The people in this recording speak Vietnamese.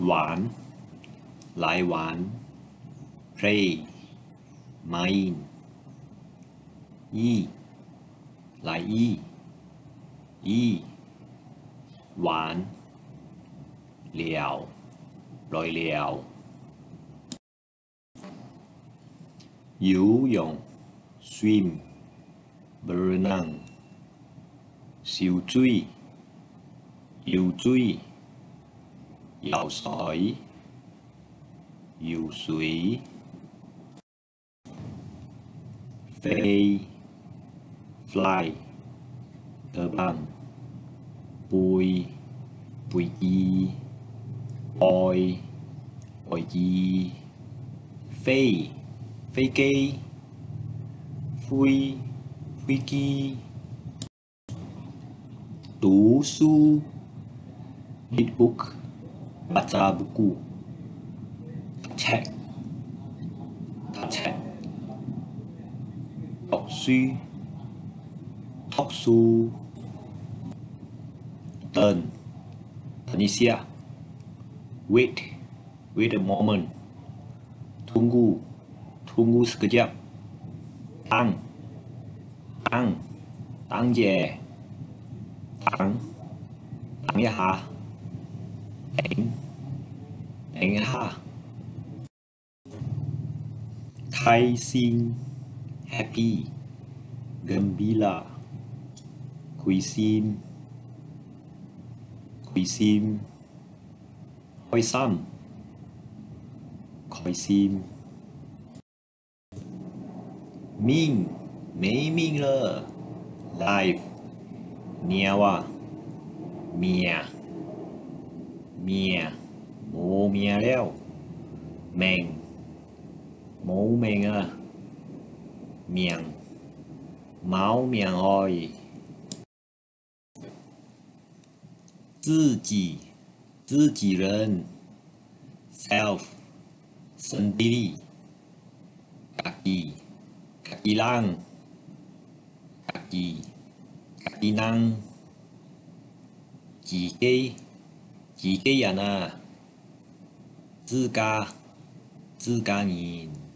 玩，来玩，play，main，一，来一，一，玩，聊，来聊，游泳，swim，berenang，游 dầu sỏi dù sủy, phê, fly tờ bằng bùi bùi chi, oi oi chi, phê phê kê, phui phui ki tú su bit book 把砸不顾。拆打拆读书。读书。等等一下。Wait wait a moment 通过。通过四个叫当。当。当姐。等等一下。ảnh hà khai sinh happy gembira cuisine cuisine khói xăm khói xin minh mấy minh lơ life nia wa mia เมียหมูเมียแล้วแมงหมูแมงอะเมียงเมาเมียงอ้อย自己自己人 self sendiri kaki kaki lang kaki kaki nang 自己 自己人啊，自家自家人。